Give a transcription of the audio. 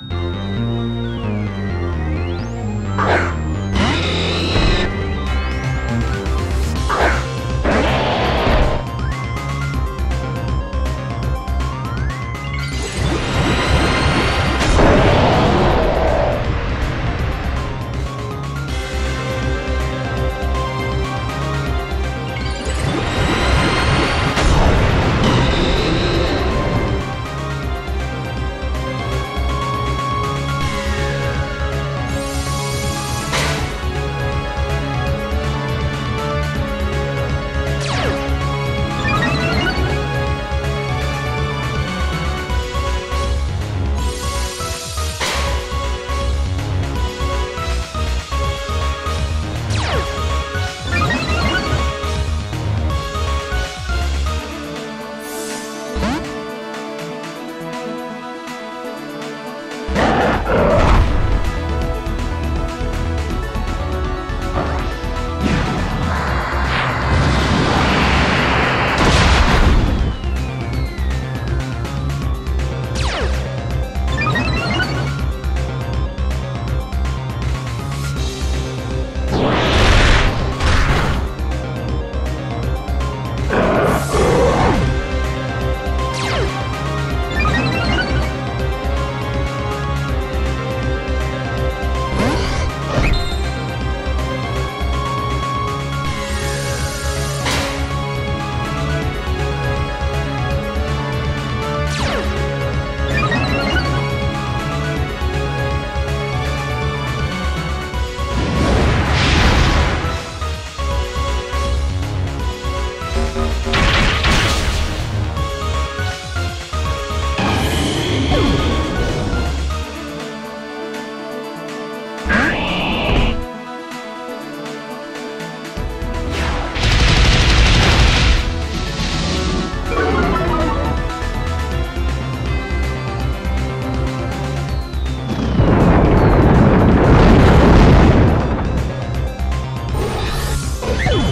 Música Oh!